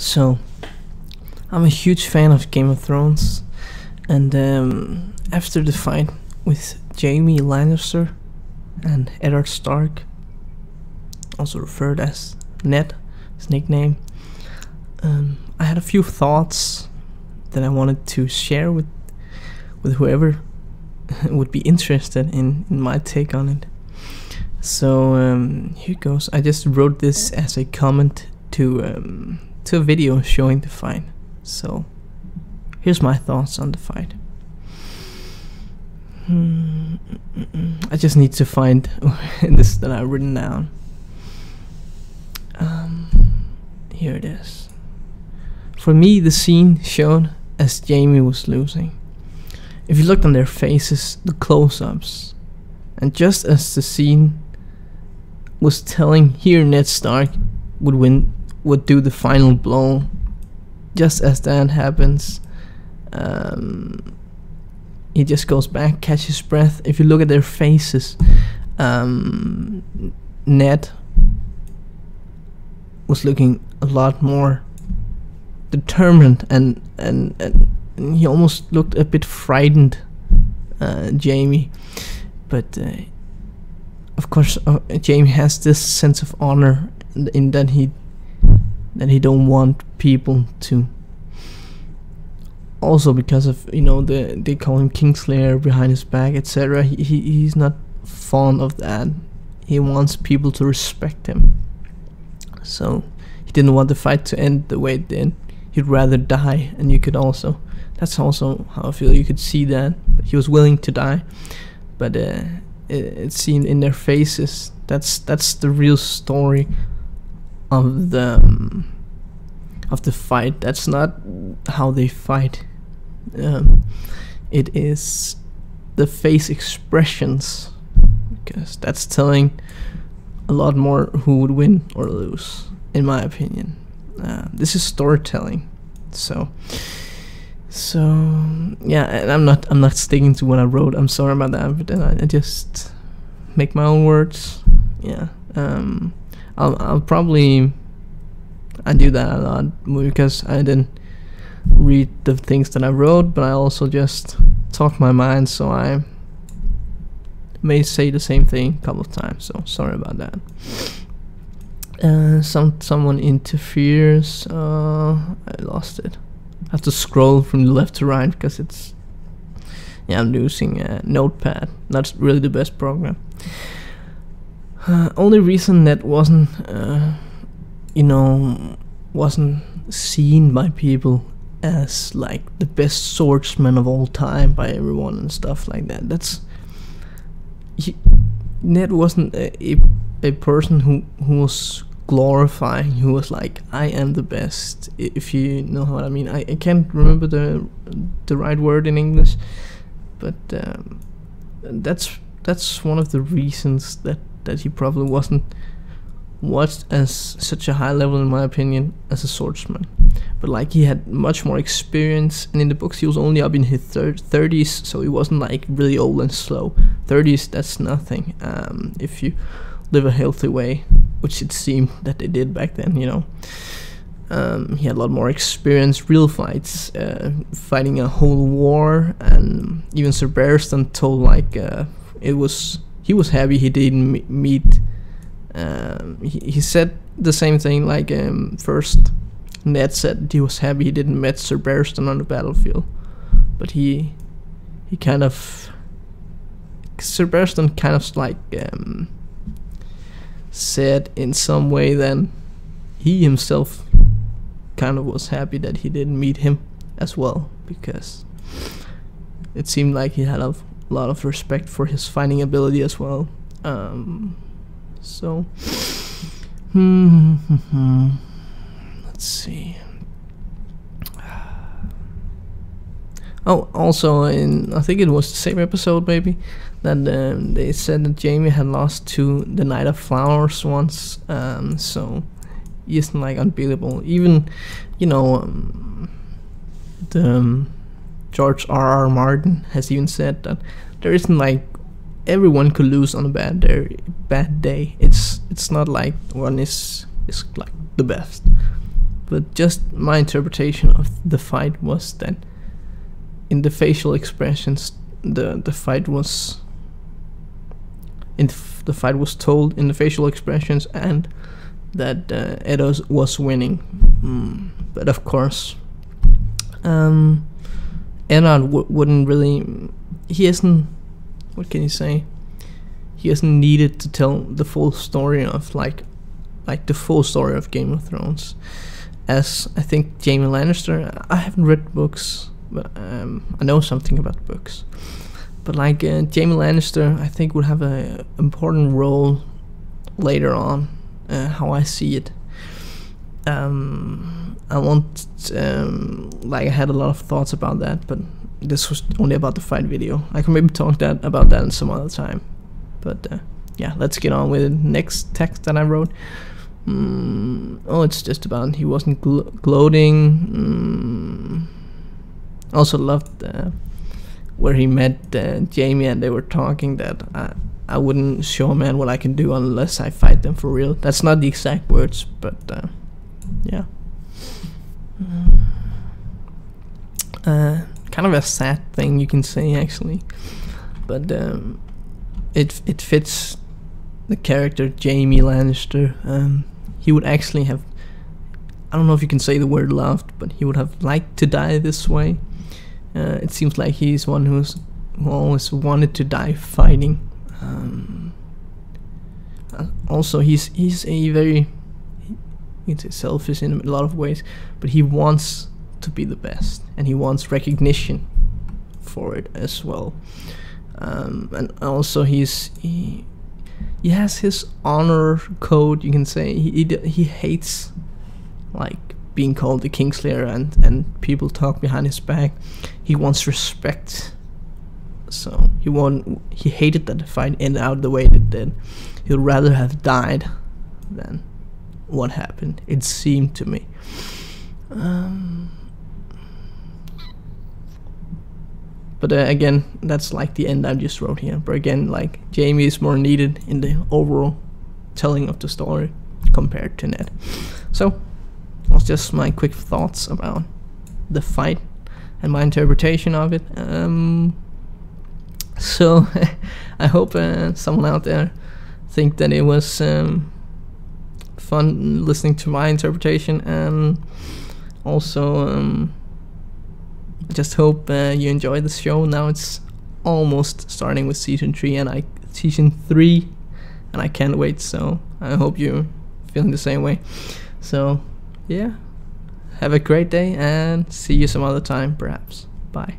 So, I'm a huge fan of Game of Thrones, and um, after the fight with Jaime Lannister and Eddard Stark, also referred as Ned, his nickname, um, I had a few thoughts that I wanted to share with with whoever would be interested in, in my take on it. So um, here goes. I just wrote this as a comment to um, to a video showing the fight. So here's my thoughts on the fight. Hmm, I just need to find this that I've written down. Um, here it is. For me, the scene showed as Jaime was losing. If you looked on their faces, the close ups, and just as the scene was telling here Ned Stark would win, would do the final blow, just as that happens, um, he just goes back, catches breath. If you look at their faces, um, Ned was looking a lot more determined and and, and, he almost looked a bit frightened, uh, Jaime. But uh, of course, uh, Jaime has this sense of honor in that he that he don't want people to. Also, because of you know the they call him Kingslayer behind his back, etc. He, he he's not fond of that. He wants people to respect him. So he didn't want the fight to end the way it did he'd rather die and you could also that's also how I feel you could see that he was willing to die but uh, it, it's seen in their faces that's that's the real story of the um, of the fight that's not how they fight. Um, it is the face expressions because that's telling a lot more who would win or lose in my opinion. Uh, this is storytelling so so yeah and i'm not i'm not sticking to what i wrote. I'm sorry about that but then i, I just make my own words. Yeah um i'll, I'll probably i do that a lot because i didn't read the things that i wrote but i also just talk my mind so i may say the same thing a couple of times so sorry about that uh, some someone interferes. Uh, I lost it. I have to scroll from left to right because it's yeah I'm using a notepad. Not really the best program. Uh, only reason that wasn't uh, you know wasn't seen by people as like the best swordsman of all time by everyone and stuff like that. That's he, Ned wasn't a, a, a person who who was glorifying who was like I am the best if you know what I mean I, I can't remember the the right word in English but um, that's that's one of the reasons that that he probably wasn't watched as such a high level in my opinion as a swordsman but like he had much more experience and in the books he was only up in his thir- 30s so he wasn't like really old and slow 30s that's nothing um, if you live a healthy way which it seemed that they did back then, you know. Um, he had a lot more experience, real fights, uh, fighting a whole war, and even Sir Barristan told like uh, it was he was happy he didn't meet. Um, he, he said the same thing like um, first. Ned said he was happy he didn't meet Sir Barristan on the battlefield, but he he kind of Sir Barristan kind of like um, said in some way then he himself kind of was happy that he didn't meet him as well because it seemed like he had a lot of respect for his fighting ability as well. Um, so, hmm, let's see. Oh, also in I think it was the same episode maybe that um, they said that Jaime had lost to the Knight of Flowers once. Um, so he isn't like unbeatable. Even you know um, the um, George R. R. Martin has even said that there isn't like everyone could lose on a bad day. Bad day. It's it's not like one is is like the best. but just my interpretation of the fight was that in the facial expressions, the the fight was in the fight was told in the facial expressions and that uh, Edos was winning. Mm. But of course, um, w- wouldn't really. He hasn't. What can you say? He hasn't needed to tell the full story of like, like the full story of Game of Thrones. As I think Jaime Lannister. I haven't read books, but um, I know something about books. But like uh, Jaime Lannister, I think would have a important role later on. Uh, how I see it. Um, I want um, like I had a lot of thoughts about that, but this was only about the fight video. I can maybe talk that about that in some other time. But uh, yeah, let's get on with the next text that I wrote. Mm, oh, it's just about he wasn't gl- gloating. Mm, also loved uh, where he met uh, Jaime and they were talking that I, I wouldn't show a man what I can do unless I fight them for real. That's not the exact words, but uh, yeah. Uh, kind of a sad thing you can say actually, but um, it it fits the character Jaime Lannister. Um, he would actually have. I don't know if you can say the word loved, but he would have liked to die this way. Uh, it seems like he's one who's who always wanted to die fighting. Um, uh, also, he's he's a very he's selfish in a lot of ways, but he wants to be the best, and he wants recognition for it as well. Um, and also, he's he, he has his honor code. You can say he he, he hates like being called the Kingslayer and and people talk behind his back. He wants respect. So he won. He hated that fight ended out the way it did. He'd rather have died than what happened. It seemed to me. Um, but uh, again, that's like the end I just wrote here. But again, like Jaime is more needed in the overall telling of the story compared to Ned. So that's just my quick thoughts about the fight and my interpretation of it. Um, so I hope uh, someone out there think that it was um, fun listening to my interpretation and also um, just hope uh, you enjoy the show. Now it's almost starting with season 3 and I season 3 and I can't wait. So I hope you're feeling the same way. So yeah. Have a great day and see you some other time perhaps. Bye